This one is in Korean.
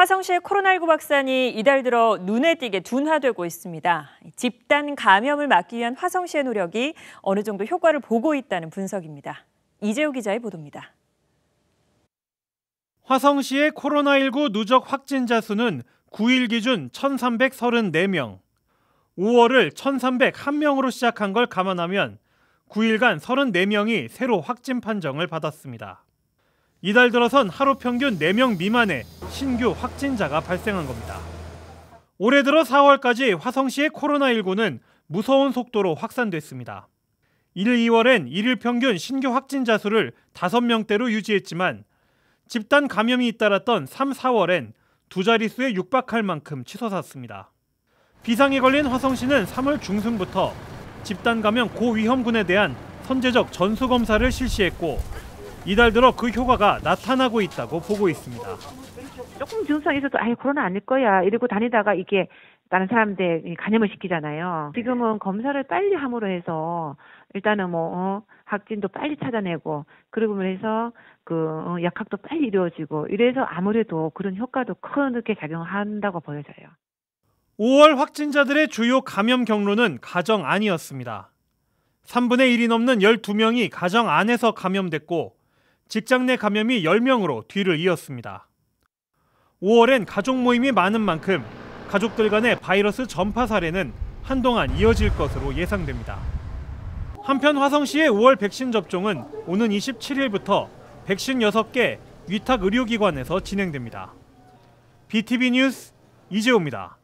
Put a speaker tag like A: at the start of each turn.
A: 화성시의 코로나19 확산이 이달 들어 눈에 띄게 둔화되고 있습니다. 집단 감염을 막기 위한 화성시의 노력이 어느 정도 효과를 보고 있다는 분석입니다. 이재호 기자의 보도입니다.
B: 화성시의 코로나19 누적 확진자 수는 9일 기준 1,334명. 5월을 1,301명으로 시작한 걸 감안하면 9일간 34명이 새로 확진 판정을 받았습니다. 이달 들어선 하루 평균 4명 미만의 신규 확진자가 발생한 겁니다. 올해 들어 4월까지 화성시의 코로나19는 무서운 속도로 확산됐습니다. 1, 2월엔 일일 평균 신규 확진자 수를 5명대로 유지했지만 집단 감염이 잇따랐던 3, 4월엔 두 자릿수에 육박할 만큼 치솟았습니다. 비상이 걸린 화성시는 3월 중순부터 집단 감염 고위험군에 대한 선제적 전수 검사를 실시했고 이달 들어 그 효과가 나타나고 있다고 보고 있습니다.
C: 조금 증상이 있어도 아예 코로나 아닐 거야 이러고 다니다가 이게 다른 사람들 감염을 시키잖아요. 지금은 검사를 빨리 함으로 해서 일단은 뭐 어, 확진도 빨리 찾아내고 그러고 해서 그 어, 약학도 빨리 이루어지고 이래서 아무래도 그런 효과도 크게 작용한다고 보여져요.
B: 5월 확진자들의 주요 감염 경로는 가정 안이었습니다. 3분의 1이 넘는 12명이 가정 안에서 감염됐고 직장 내 감염이 10명으로 뒤를 이었습니다. 5월엔 가족 모임이 많은 만큼 가족들 간의 바이러스 전파 사례는 한동안 이어질 것으로 예상됩니다. 한편 화성시의 5월 백신 접종은 오는 27일부터 백신 6개 위탁 의료기관에서 진행됩니다. BTV 뉴스 이재호입니다.